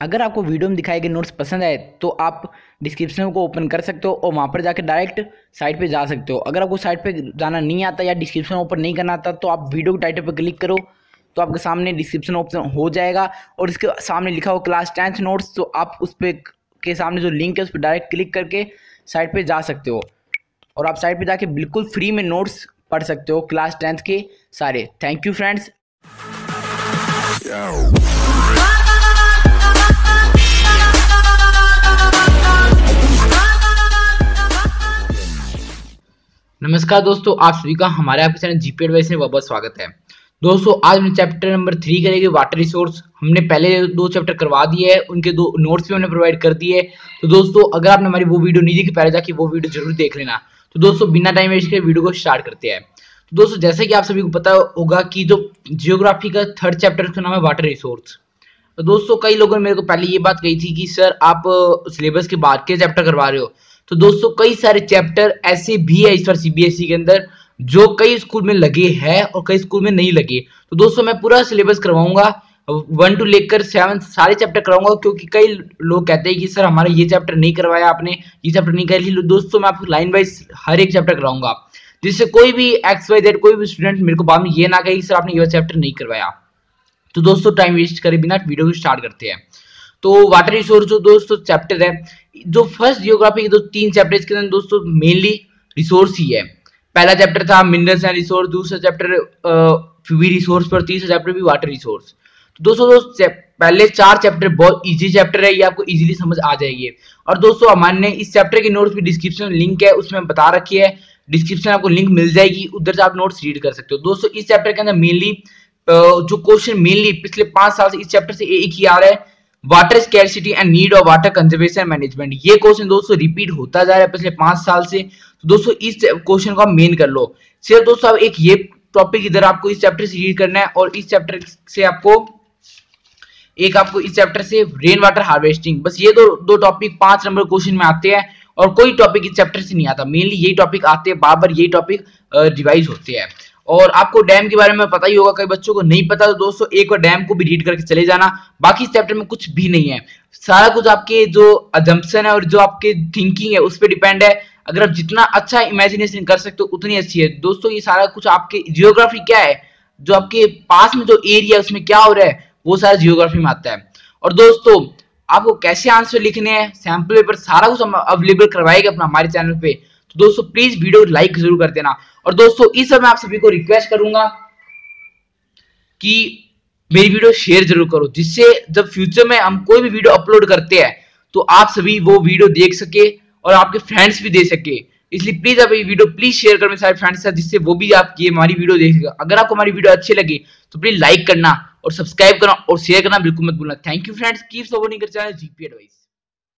अगर आपको वीडियो में दिखाए गए नोट्स पसंद आए तो आप डिस्क्रिप्शन को ओपन कर सकते हो और वहाँ पर जाकर डायरेक्ट साइट पे जा सकते हो। अगर आपको साइट पे जाना नहीं आता या डिस्क्रिप्शन ओपन नहीं करना आता तो आप वीडियो के टाइटल पर क्लिक करो तो आपके सामने डिस्क्रिप्शन ऑप्शन हो जाएगा। और इसके सामने लिखा हो क्लास टेंथ नोट्स तो आप उस पर के सामने जो लिंक है, उस पर डायरेक्ट क्लिक करके साइट पर जा सकते हो। और आप साइट पर जाके बिल्कुल फ्री में नोट्स पढ़ सकते हो क्लास टेंथ के सारे। थैंक यू फ्रेंड्स नमस्कार दोस्तों, आप सभी का हमारे आपके चैनल जीपी एडवाइस में बहुत स्वागत है। दोस्तों, आज हमने चैप्टर नंबर थ्री करेंगे वाटर रिसोर्स हमने पहले दो चैप्टर करवा दिए हैं, उनके दो नोट्स भी हमने प्रोवाइड कर दिए तो दोस्तों, अगर आपने हमारी वो वीडियो नहीं देखी, पहले जाके वो वीडियो ज़रूर देख लेना। तो दोस्तों, बिना टाइम वेस्ट के वीडियो को स्टार्ट करते हैं। तो दोस्तों, जैसे कि आप सभी को पता होगा कि जो जियोग्राफी का थर्ड चैप्टर उसका नाम है वाटर रिसोर्स तो दोस्तों, कई लोगों ने मेरे को पहले ये बात कही थी कि, सर, आप सिलेबस के बाद के चैप्टर करवा रहे हो? तो दोस्तों, कई सारे चैप्टर ऐसे भी है इस बार सीबीएसई e के अंदर, जो कई स्कूल में लगे हैं और कई स्कूल में नहीं लगे। तो दोस्तों, मैं पूरा सिलेबस करवाऊँगा वन टू लेकर सेवन सारे चैप्टर कराऊँगा क्योंकि कई लोग कहते हैं कि, सर, हमारा ये चैप्टर नहीं करवाया आपने, ये चैप्टर नहीं कर दोस्तों, मैं आपको लाइन वाइज हर एक चैप्टर कराऊँगा जिससे कोई भी एक्स वाई जेड कोई भी स्टूडेंट मेरे को बाद में ये ना कहे कि, सर, आपने ये चैप्टर नहीं करवाया। तो दोस्तों टाइम वेस्ट करे बिना वीडियो को स्टार्ट करते हैं। तो वाटर रिसोर्स जो दोस्तों चैप्टर है जो फ़र्स्ट जियोग्राफी के दो तीन चैप्टर के अंदर दोस्तों मेनली रिसोर्स ही है। पहला चैप्टर था मिनरल्स एंड रिसोर्स दूसरा चैप्टर फ्यूवी रिसोर्स पर, तीसरा चैप्टर भी वाटर रिसोर्स तो दोस्तों दोस्तों पहले चार चैप्टर बहुत इजी चैप्टर है, ये आपको इजीली समझ आ जाएगी। और दोस्तों हमारे इस चैप्टर के नोट्स भी डिस्क्रिप्शन लिंक है, उसमें बता रखी है। डिस्क्रिप्शन आपको लिंक मिल जाएगी, उधर से आप नोट्स रीड कर सकते हो। दोस्तों, इस चैप्टर के अंदर मेनली जो क्वेश्चन मेनली पिछले पाँच साल से इस चैप्टर से एक ही आ रहा है water scarcity and need of water conservation management ये क्वेश्चन दोस्तों रिपीट होता जा रहा है पिछले पाँच साल से। तो दोस्तों इस क्वेश्चन को मेन कर लो। सिर्फ़ दोस्तों अब एक ये टॉपिक इधर आपको इस चैप्टर से रीड करना है और इस चैप्टर से आपको एक आपको इस चैप्टर से रेन वाटर हार्वेस्टिंग बस ये दो दो टॉपिक पाँच नंबर क्वेश्चन में आते हैं और कोई टॉपिक इस चैप्टर से नहीं आता। मेनली यही टॉपिक आते हैं, बार बार यही टॉपिक रिवाइज होते हैं। और आपको डैम के बारे में पता ही होगा, कई बच्चों को नहीं पता तो दोस्तों, एक बार डैम को भी रीड करके चले जाना। बाकी इस चैप्टर में कुछ भी नहीं है। सारा कुछ आपके जो अजम्पन है और जो आपके थिंकिंग है, उस पर डिपेंड है। अगर आप जितना अच्छा इमेजिनेशन कर सकते हो, उतनी अच्छी है। दोस्तों, ये सारा कुछ आपके जियोग्राफी क्या है? जो आपके पास में जो एरिया है, उसमें क्या हो रहा है? वो सारा जियोग्राफी में आता है। और दोस्तों, आपको कैसे आंसर लिखने हैं? सैंपल पेपर सारा कुछ अवेलेबल करवाएगा अपना हमारे चैनल पे। तो दोस्तों प्लीज़ वीडियो लाइक ज़रूर कर देना। और दोस्तों, इस समय आप सभी को रिक्वेस्ट करूँगा कि मेरी वीडियो शेयर ज़रूर करो, जिससे जब फ्यूचर में हम कोई भी वीडियो अपलोड करते हैं तो आप सभी वो वीडियो देख सके और आपके फ्रेंड्स भी दे सके। इसलिए प्लीज़ आप ये वीडियो प्लीज़ शेयर करो मेरे सारे फ्रेंड्स के साथ, जिससे वो भी आप ये हमारी वीडियो देखेगा अगर आपको हमारी वीडियो अच्छी लगी तो प्लीज़ लाइक करना और सब्सक्राइब करना और शेयर करना बिल्कुल मत भूलना। Thank you friends keep supporting कर चैनल जीपी एडवाइस